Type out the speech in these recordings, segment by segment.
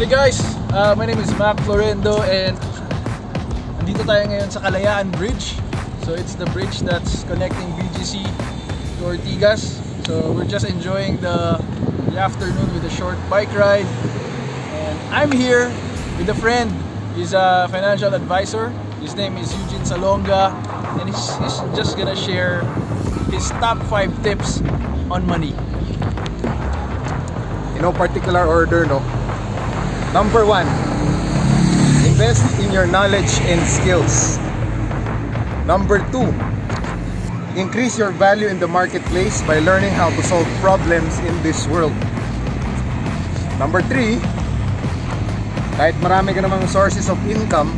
Hey guys, uh, my name is Mac Florendo and nandito tayo ngayon sa Kalayaan Bridge. So it's the bridge that's connecting BGC to Ortigas. So we're just enjoying the, the afternoon with a short bike ride. And I'm here with a friend. He's a financial advisor. His name is Eugene Salonga and he's, he's just gonna share his top 5 tips on money. in no particular order, no? Number one, invest in your knowledge and skills. Number two, increase your value in the marketplace by learning how to solve problems in this world. Number three, kahit marami ka namang sources of income,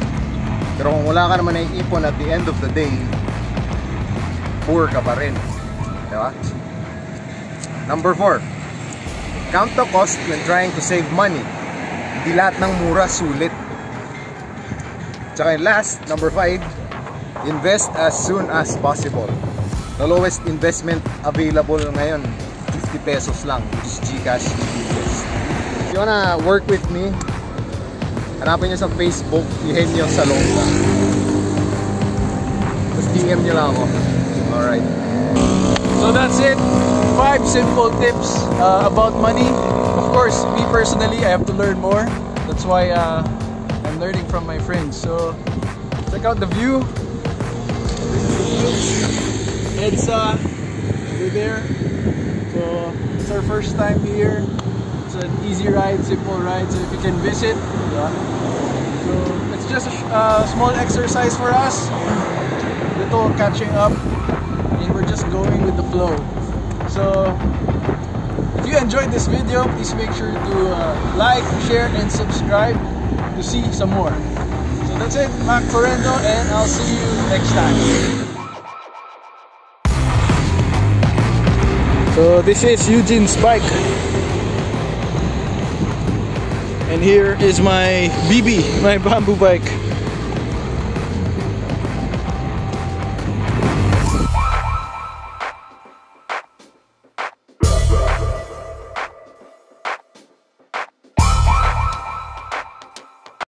pero kung wala ka naman naiipon at the end of the day, poor ka pa rin. Diba? Number four, count the cost when trying to save money. Hindi lahat ng mura sulit. Tsaka yung last, number 5, invest as soon as possible. The lowest investment available ngayon, 50 pesos lang, which is Gcash. If you wanna work with me, hanapin nyo sa Facebook, Eugenio Salonga. Tapos DM nyo lang ako. Alright. So that's it. Five simple tips uh, about money. Personally, I have to learn more. That's why uh, I'm learning from my friends. So check out the view. EDSA, over there. So it's our first time here. It's an easy ride, simple ride. So if you can visit, yeah. So it's just a uh, small exercise for us. Little catching up and we're just going with the flow. So, if you enjoyed this video, please make sure to uh, like, share, and subscribe to see some more. So that's it, Mac Florendo, and I'll see you next time. So this is Eugene's bike. And here is my BB, my bamboo bike.